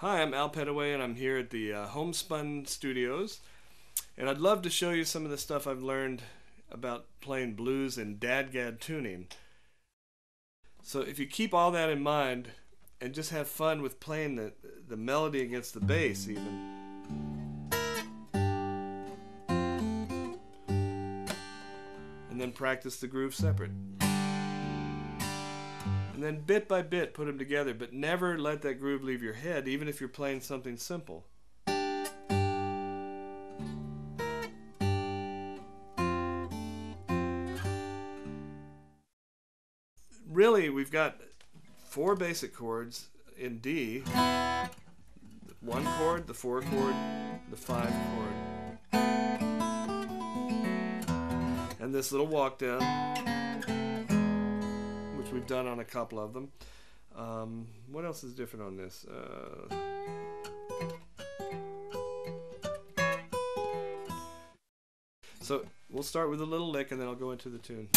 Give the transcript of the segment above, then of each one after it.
Hi, I'm Al Petteway, and I'm here at the uh, Homespun Studios. And I'd love to show you some of the stuff I've learned about playing blues and DADGAD tuning. So if you keep all that in mind and just have fun with playing the, the melody against the bass, even. And then practice the groove separate and then bit by bit put them together, but never let that groove leave your head, even if you're playing something simple. Really, we've got four basic chords in D one chord, the four chord, the five chord, and this little walk down done on a couple of them. Um, what else is different on this? Uh, so we'll start with a little lick and then I'll go into the tune.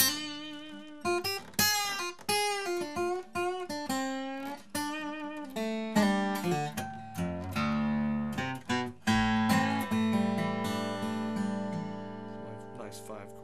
nice five.